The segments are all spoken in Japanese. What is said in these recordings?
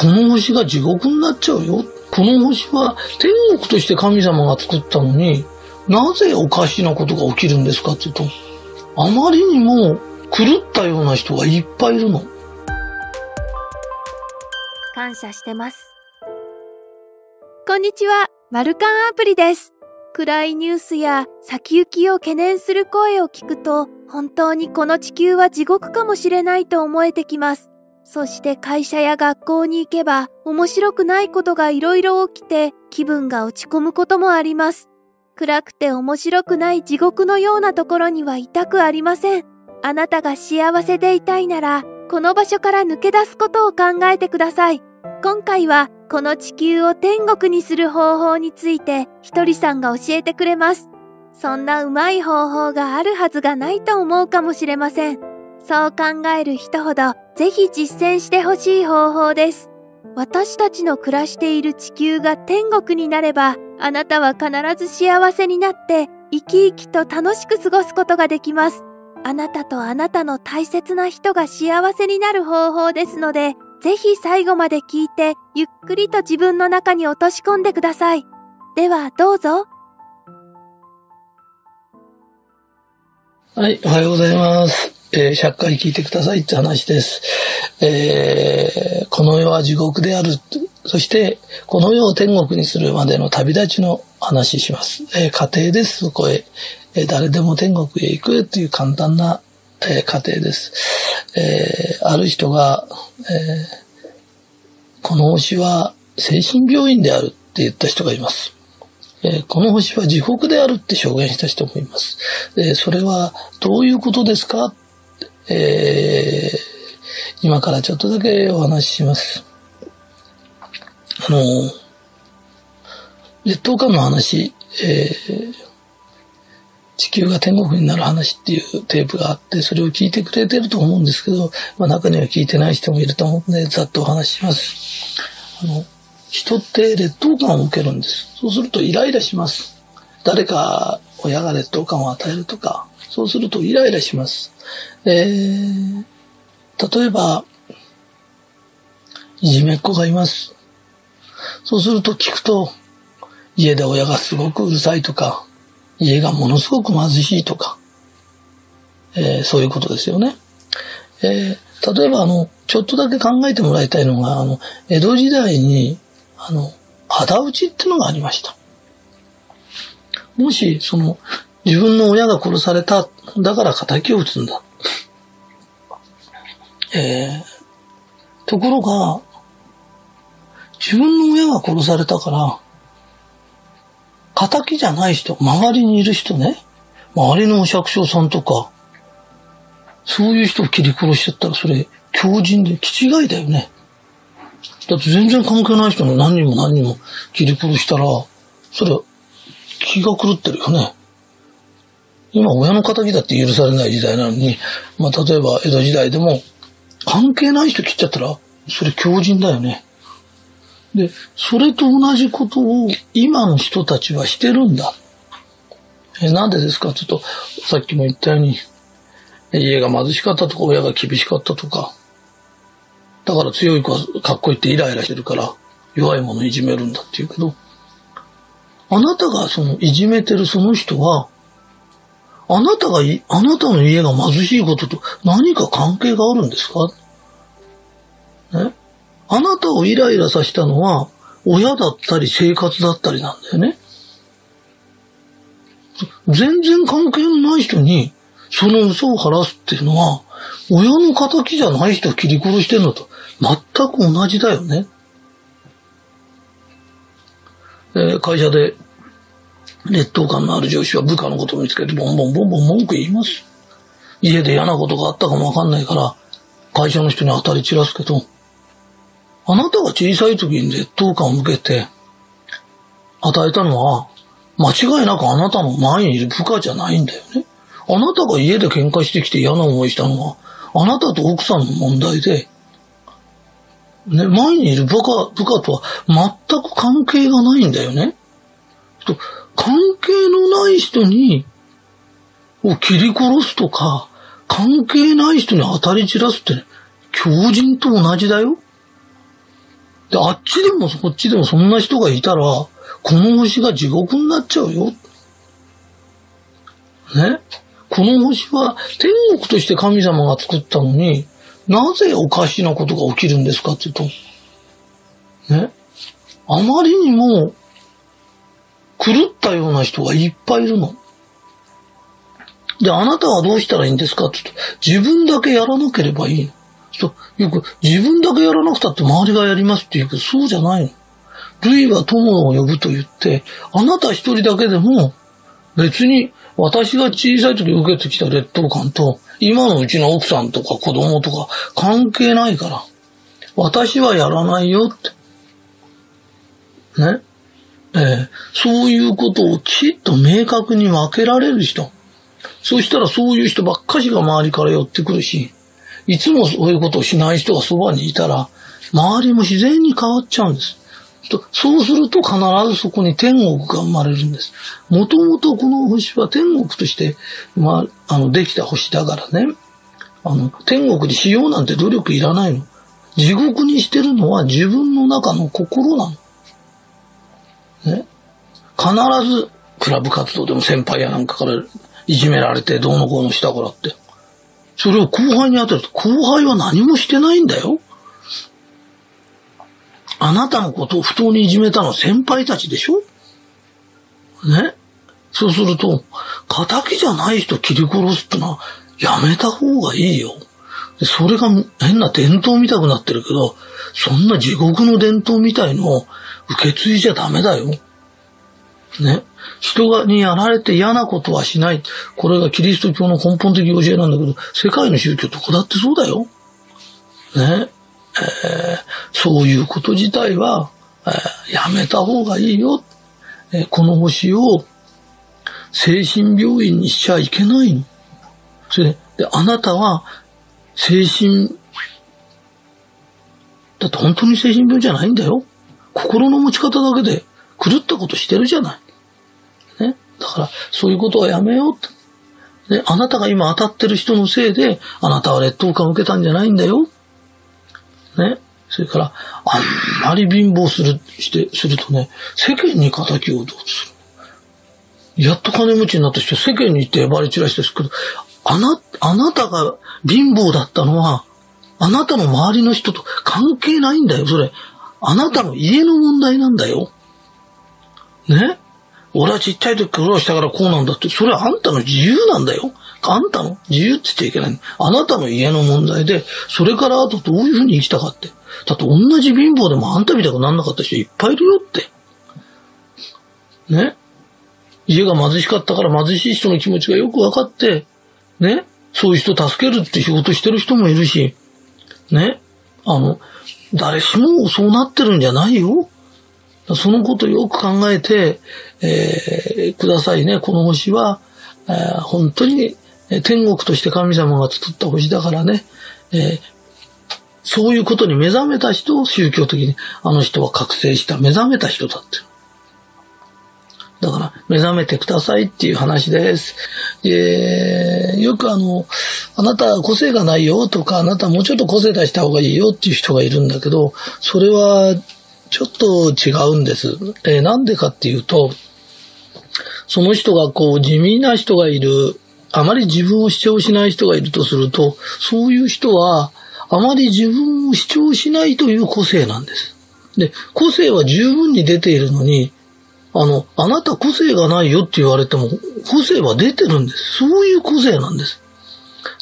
この星が地獄になっちゃうよ。この星は天国として神様が作ったのに、なぜおかしなことが起きるんですかっていうと、あまりにも狂ったような人がいっぱいいるの。感謝してます。こんにちは、マルカンアプリです。暗いニュースや先行きを懸念する声を聞くと、本当にこの地球は地獄かもしれないと思えてきます。そして会社や学校に行けば面白くないことがいろいろ起きて気分が落ち込むこともあります。暗くて面白くない地獄のようなところにはいたくありません。あなたが幸せでいたいなら、この場所から抜け出すことを考えてください。今回はこの地球を天国にする方法についてひとりさんが教えてくれます。そんなうまい方法があるはずがないと思うかもしれません。そう考える人ほどぜひ実践してほしい方法です。私たちの暮らしている地球が天国になれば、あなたは必ず幸せになって生き生きと楽しく過ごすことができます。あなたとあなたの大切な人が幸せになる方法ですので、ぜひ最後まで聞いて、ゆっくりと自分の中に落とし込んでください。では、どうぞ。はい、おはようございます。えー、100回聞いてくださいって話です。えー、この世は地獄である。そして、この世を天国にするまでの旅立ちの話します。えー、家庭です、そこへ。えー、誰でも天国へ行くという簡単な、えー、家庭です。えー、ある人が、えー、この星は精神病院であるって言った人がいます。えー、この星は地獄であるって証言した人もいます。えー、それはどういうことですか、えー、今からちょっとだけお話しします。あの、劣等感の話、えー、地球が天国になる話っていうテープがあって、それを聞いてくれてると思うんですけど、まあ中には聞いてない人もいると思うんで、ざっとお話しします。あの、人って劣等感を受けるんです。そうするとイライラします。誰か親が劣等感を与えるとか、そうするとイライラします。えー、例えば、いじめっ子がいます。そうすると聞くと、家で親がすごくうるさいとか、家がものすごく貧しいとか、えー、そういうことですよね。えー、例えばあの、ちょっとだけ考えてもらいたいのが、あの、江戸時代に、あの、仇討ちってのがありました。もし、その、自分の親が殺された、だから仇を討つんだ。えー、ところが、自分の親が殺されたから、仇じゃない人、周りにいる人ね、周りのお百姓さんとか、そういう人を切り殺しちゃったら、それ、強靭で気違いだよね。だって全然関係ない人の何人も何人も切り殺したら、それ、気が狂ってるよね。今、親の仇だって許されない時代なのに、まあ、例えば江戸時代でも、関係ない人切っちゃったら、それ強靭だよね。で、それと同じことを今の人たちはしてるんだ。え、なんでですか？ちょっと、さっきも言ったように、家が貧しかったとか、親が厳しかったとか、だから強い子はかっこいいってイライラしてるから、弱い者いじめるんだって言うけど、あなたがそのいじめてるその人は、あなたがあなたの家が貧しいことと何か関係があるんですか？ねあなたをイライラさせたのは、親だったり生活だったりなんだよね。全然関係のない人に、その嘘を晴らすっていうのは、親の仇じゃない人を切り殺してるのと全く同じだよね。えー、会社で劣等感のある上司は部下のことを見つけてボンボンボンボン文句言います。家で嫌なことがあったかもわかんないから、会社の人に当たり散らすけど、あなたが小さい時に劣等感を受けて、与えたのは、間違いなくあなたの前にいる部下じゃないんだよね。あなたが家で喧嘩してきて嫌な思いしたのは、あなたと奥さんの問題で、ね、前にいる部下、部下とは全く関係がないんだよね。関係のない人に、を切り殺すとか、関係ない人に当たり散らすってね、強人と同じだよ。で、あっちでもこっちでもそんな人がいたら、この星が地獄になっちゃうよ。ね？この星は天国として神様が作ったのに、なぜおかしなことが起きるんですかって言うと、ね？あまりにも狂ったような人がいっぱいいるの。で、あなたはどうしたらいいんですか？って言うと、自分だけやらなければいいの。とよく、自分だけやらなくたって周りがやりますって言うけど、そうじゃないの。類は友を呼ぶと言って、あなた一人だけでも、別に私が小さい時受けてきた劣等感と、今のうちの奥さんとか子供とか関係ないから、私はやらないよって。ね？えー、そういうことをきちっと明確に分けられる人。そしたらそういう人ばっかしが周りから寄ってくるし、いつもそういうことをしない人がそばにいたら、周りも自然に変わっちゃうんです。そうすると必ずそこに天国が生まれるんです。もともとこの星は天国として、まあ、あの、できた星だからね。あの、天国にしようなんて努力いらないの。地獄にしてるのは自分の中の心なの。ね。必ず、クラブ活動でも先輩やなんかからいじめられてどうのこうのしたからって。それを後輩に当てると、後輩は何もしてないんだよ。あなたのことを不当にいじめたのは先輩たちでしょ？ね？そうすると、仇じゃない人切り殺すってのはやめた方がいいよ。それが変な伝統みたくなってるけど、そんな地獄の伝統みたいのを受け継いじゃダメだよ。ね。人がにやられて嫌なことはしない。これがキリスト教の根本的教えなんだけど、世界の宗教どこだってそうだよ。ね。えー、そういうこと自体は、えー、やめた方がいいよ。えー、この星を精神病院にしちゃいけないの。それで、あなたは精神、だって本当に精神病じゃないんだよ。心の持ち方だけで狂ったことしてるじゃない。ねだから、そういうことはやめようって。で、あなたが今当たってる人のせいで、あなたは劣等感を受けたんじゃないんだよ。ね。それから、あんまり貧乏する、して、するとね、世間に仇をどうする。やっと金持ちになった人、世間に行ってバリ散らしてすけど、あな、あなたが貧乏だったのは、あなたの周りの人と関係ないんだよ、それ。あなたの家の問題なんだよ。ね？俺はちっちゃい時苦労したからこうなんだって、それはあんたの自由なんだよ。あんたの自由って言っちゃいけない。あなたの家の問題で、それからあとどういうふうに生きたかって。だって同じ貧乏でもあんたみたくなんなかった人いっぱいいるよって。ね？家が貧しかったから貧しい人の気持ちがよく分かって、ねそういう人助けるって仕事してる人もいるし、ねあの、誰しもそうなってるんじゃないよ。そのことよく考えて、えー、くださいね。この星は、えー、本当に天国として神様が作った星だからね、えー、そういうことに目覚めた人を宗教的に、あの人は覚醒した、目覚めた人だって。だから、目覚めてくださいっていう話です。えー、よくあの、あなた個性がないよとか、あなたもうちょっと個性出した方がいいよっていう人がいるんだけど、それはちょっと違うんです。えー、なんでかっていうと、その人がこう地味な人がいる、あまり自分を主張しない人がいるとすると、そういう人はあまり自分を主張しないという個性なんです。で、個性は十分に出ているのに、あの、あなた個性がないよって言われても、個性は出てるんです。そういう個性なんです。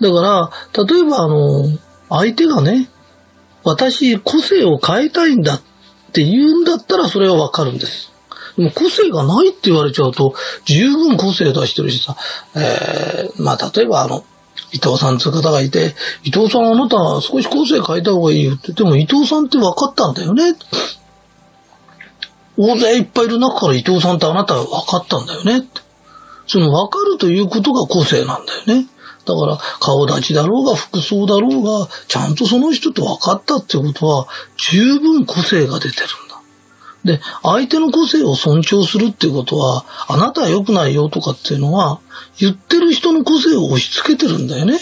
だから、例えばあの、相手がね、私個性を変えたいんだって言うんだったらそれはわかるんです。でも個性がないって言われちゃうと、十分個性出してるしさ、えー、まあ例えばあの、伊藤さんっていう方がいて、伊藤さんあなた少し個性変えた方がいいよって。でも伊藤さんって分かったんだよね。大勢いっぱいいる中から伊藤さんってあなたは分かったんだよね。その分かるということが個性なんだよね。だから、顔立ちだろうが、服装だろうが、ちゃんとその人と分かったってことは、十分個性が出てるんだ。で、相手の個性を尊重するってことは、あなたは良くないよとかっていうのは、言ってる人の個性を押し付けてるんだよね。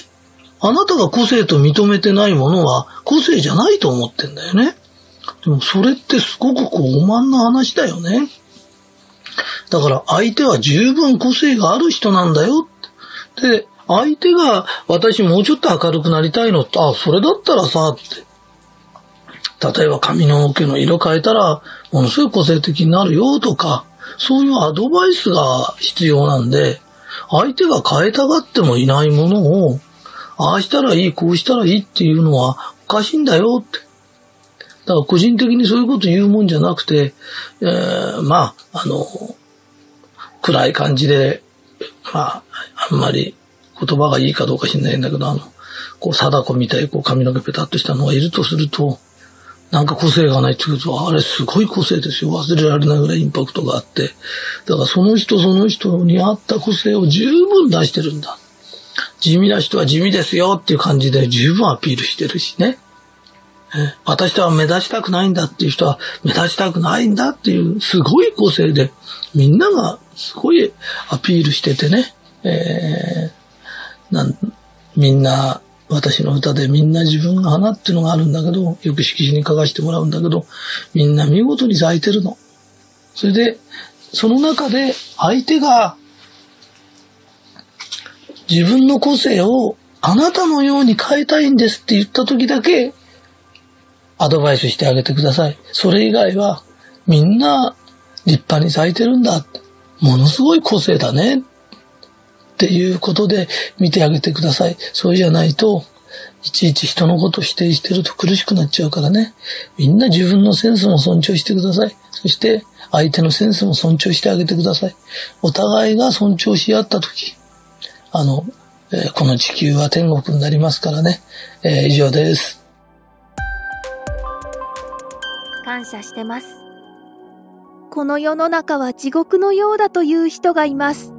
あなたが個性と認めてないものは、個性じゃないと思ってんだよね。でもそれってすごく傲慢な話だよね。だから相手は十分個性がある人なんだよ。で、相手が私もうちょっと明るくなりたいのって、あ、それだったらさ、って。例えば髪の毛の色変えたらものすごい個性的になるよとか、そういうアドバイスが必要なんで、相手が変えたがってもいないものを、ああしたらいい、こうしたらいいっていうのはおかしいんだよって。だから個人的にそういうこと言うもんじゃなくて、えー、まあ、あの、暗い感じで、まあ、あんまり言葉がいいかどうか知んないんだけど、あの、こう、貞子みたいにこう髪の毛ペタッとしたのがいるとすると、なんか個性がないってことは、あれすごい個性ですよ。忘れられないぐらいインパクトがあって。だからその人その人に合った個性を十分出してるんだ。地味な人は地味ですよっていう感じで十分アピールしてるしね。私とは目立ちたくないんだっていう人は目立ちたくないんだっていうすごい個性でみんながすごいアピールしててね、えー、なんみんな私の歌でみんな自分が花っていうのがあるんだけど、よく色紙に書かせてもらうんだけど、みんな見事に咲いてるの。それで、その中で相手が自分の個性をあなたのように変えたいんですって言った時だけアドバイスしてあげてください。それ以外はみんな立派に咲いてるんだ。ものすごい個性だね。っていうことで見てあげてください。そうじゃないと、いちいち人のこと否定してると苦しくなっちゃうからね。みんな自分のセンスも尊重してください。そして相手のセンスも尊重してあげてください。お互いが尊重し合ったとき、あの、えー、この地球は天国になりますからね。えー、以上です。感謝してます。この世の中は地獄のようだという人がいます。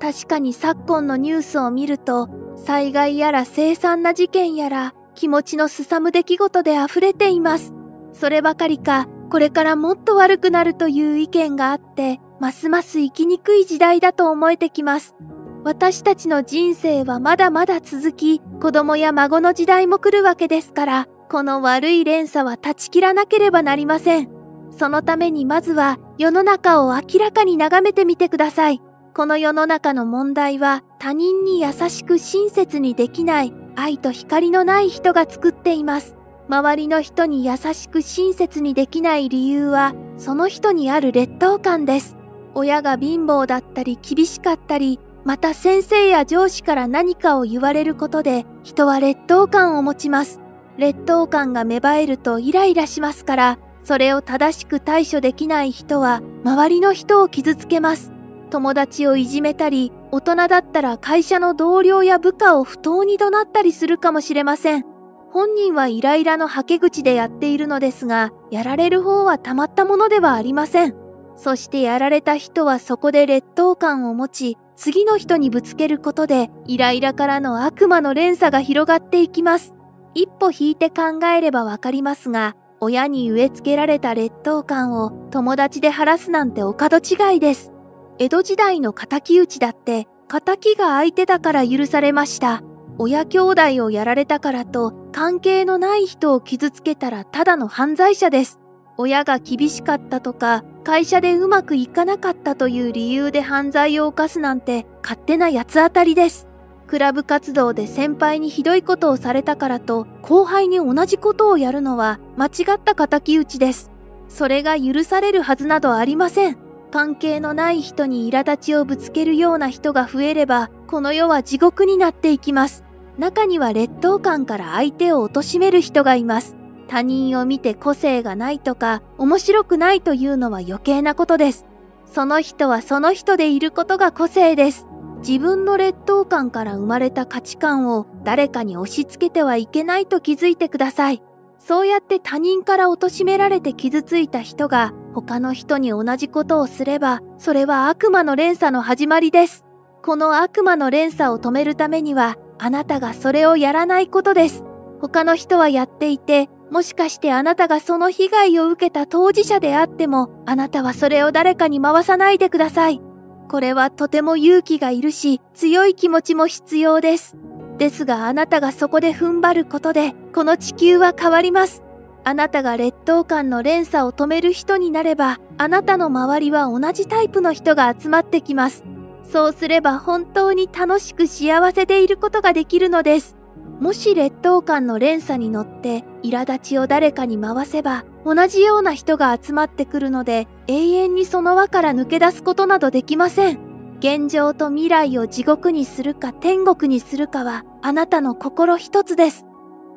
確かに昨今のニュースを見ると、災害やら凄惨な事件やら、気持ちのすさむ出来事で溢れています。そればかりか、これからもっと悪くなるという意見があって、ますます生きにくい時代だと思えてきます。私たちの人生はまだまだ続き、子供や孫の時代も来るわけですから、この悪い連鎖は断ち切らなければなりません。そのためにまずは世の中を明らかに眺めてみてください。この世の中の問題は他人に優しく親切にできない愛と光のない人が作っています。周りの人に優しく親切にできない理由はその人にある劣等感です。親が貧乏だったり厳しかったり、また先生や上司から何かを言われることで人は劣等感を持ちます。劣等感が芽生えるとイライラしますから、それを正しく対処できない人は周りの人を傷つけます。友達をいじめたり、大人だったら会社の同僚や部下を不当に怒鳴ったりするかもしれません。本人はイライラのはけ口でやっているのですが、やられる方はたまったものではありません。そしてやられた人はそこで劣等感を持ち、次の人にぶつけることで、イライラからの悪魔の連鎖が広がっていきます。一歩引いて考えればわかりますが、親に植え付けられた劣等感を友達で晴らすなんてお門違いです。江戸時代の仇討ちだって、仇が相手だから許されました。親兄弟をやられたからと関係のない人を傷つけたらただの犯罪者です。親が厳しかったとか、会社でうまくいかなかったという理由で犯罪を犯すなんて勝手な八つ当たりです。クラブ活動で先輩にひどいことをされたからと後輩に同じことをやるのは間違った仇討ちです。それが許されるはずなどありません。関係のない人に苛立ちをぶつけるような人が増えれば、この世は地獄になっていきます。中には劣等感から相手を貶める人がいます。他人を見て個性がないとか、面白くないというのは余計なことです。その人はその人でいることが個性です。自分の劣等感から生まれた価値観を誰かに押し付けてはいけないと気づいてください。そうやって他人から貶められて傷ついた人が他の人に同じことをすれば、それは悪魔の連鎖の始まりです。この悪魔の連鎖を止めるためには、あなたがそれをやらないことです。他の人はやっていて、もしかしてあなたがその被害を受けた当事者であっても、あなたはそれを誰かに回さないでください。これはとても勇気がいるし、強い気持ちも必要です。ですがあなたがそこで踏ん張ることで、この地球は変わります。あなたが劣等感の連鎖を止める人になれば、あなたの周りは同じタイプの人が集まってきます。そうすれば本当に楽しく幸せでいることができるのです。もし劣等感の連鎖に乗って苛立ちを誰かに回せば同じような人が集まってくるので永遠にその輪から抜け出すことなどできません。現状と未来を地獄にするか天国にするかはあなたの心一つです。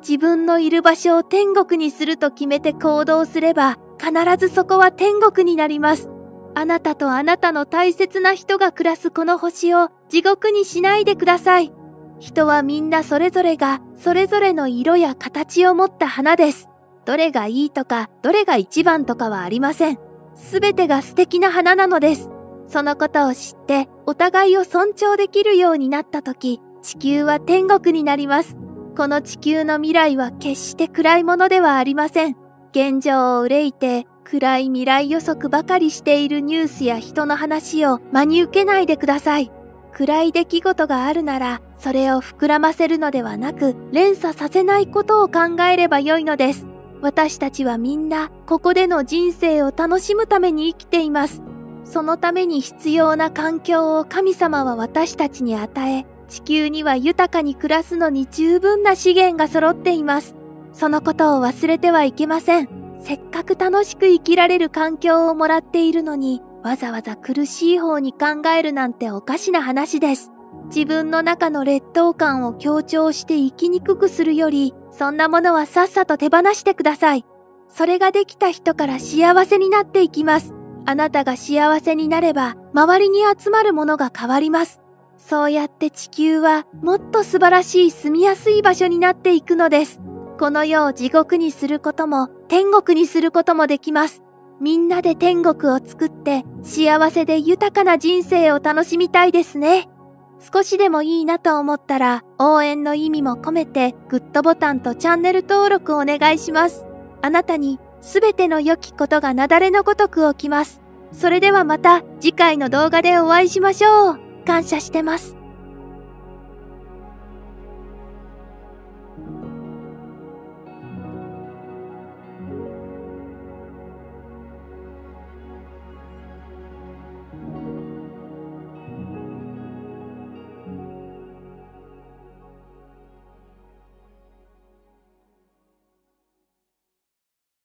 自分のいる場所を天国にすると決めて行動すれば、必ずそこは天国になります。あなたとあなたの大切な人が暮らすこの星を地獄にしないでください。人はみんなそれぞれがそれぞれの色や形を持った花です。どれがいいとか、どれが一番とかはありません。すべてが素敵な花なのです。そのことを知って、お互いを尊重できるようになった時、地球は天国になります。この地球の未来は決して暗いものではありません。現状を憂いて暗い未来予測ばかりしているニュースや人の話を真に受けないでください。暗い出来事があるなら、それを膨らませるのではなく、連鎖させないことを考えればよいのです。私たちはみんな、ここでの人生を楽しむために生きています。そのために必要な環境を神様は私たちに与え、地球には豊かに暮らすのに十分な資源が揃っています。そのことを忘れてはいけません。せっかく楽しく生きられる環境をもらっているのに、わざわざ苦しい方に考えるなんておかしな話です。自分の中の劣等感を強調して生きにくくするより、そんなものはさっさと手放してください。それができた人から幸せになっていきます。あなたが幸せになれば、周りに集まるものが変わります。そうやって地球はもっと素晴らしい住みやすい場所になっていくのです。この世を地獄にすることも天国にすることもできます。みんなで天国を作って幸せで豊かな人生を楽しみたいですね。少しでもいいなと思ったら応援の意味も込めてグッドボタンとチャンネル登録お願いします。あなたにすべての良きことが雪崩のごとく起きます。それではまた次回の動画でお会いしましょう。感謝してます。